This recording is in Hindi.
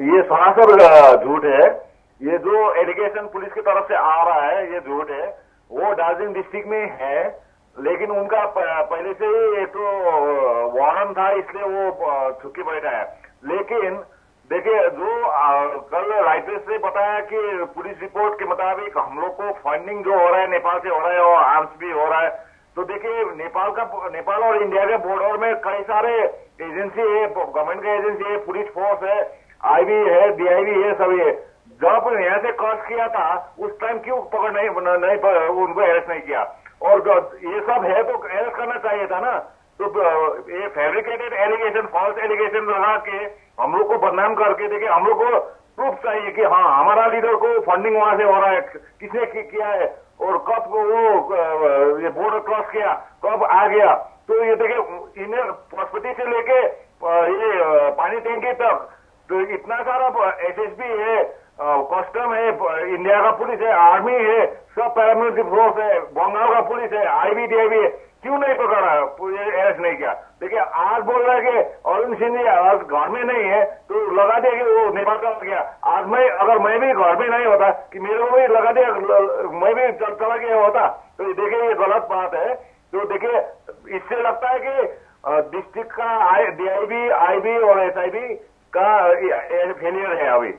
ये सरासर झूठ है। ये जो एलिगेशन पुलिस की तरफ़ से आ रहा है, ये झूठ है। वो दार्जिलिंग डिस्ट्रिक्ट में है, लेकिन उनका पहले से ही एक तो वारंट था, इसलिए वो छुट्टी बैठा है। लेकिन, देखिए, जो कल राइटर्स ने बताया कि पुलिस रिपोर्ट के मुताबिक हम लोग को फंडिंग जो हो रहा है, नेपाल से हो रहा है और आर्म्स भी हो रहा है। तो देखिए, नेपाल का, नेपाल और इंडिया के बॉर्डर में कई सारे एजेंसी है गवर्नमेंट का एजेंसी है पुलिस फोर्स है। आईबी है डीआईबी है सभी है जब यहाँ से क्रॉस किया था उस टाइम क्यों पकड़ नहीं, नहीं उनको अरेस्ट नहीं किया? और ये सब है तो अरेस्ट करना चाहिए था ना? तो ये फैब्रिकेटेड एलिगेशन फॉल्स एलिगेशन लगा के हम लोग को बदनाम करके देखिए हम लोग को प्रूफ चाहिए कि हाँ हमारा लीडर को फंडिंग वहाँ से हो रहा है किसने किया है और कब वो ये बॉर्डर क्रॉस किया कब आ गया? तो ये देखिए इन्हें पशुपति से लेके ये पानी टैंकी तक तो इतना सारा एसएसबी है कस्टम है इंडिया का पुलिस है आर्मी है, सब पैरामिलिट्री फोर्स है बंगाल का पुलिस है आईबीडीआईबी है। क्यों नहीं पकड़ा? अरेस्ट नहीं किया। देखिए, आज बोल रहा है कि अरुण सिंह जी आज घर में नहीं है तो लगा दिया कि वो नेपाल का गया। आज मैं, अगर मैं भी घर में नहीं होता, कि मेरे को भी लगा दिया मैं भी चला गया होता तो देखिए, ये गलत बात है। तो देखिए, इससे लगता है कि डिस्ट्रिक्ट का डीआईबी आईबी और एसआईबी का फेलियर है अभी।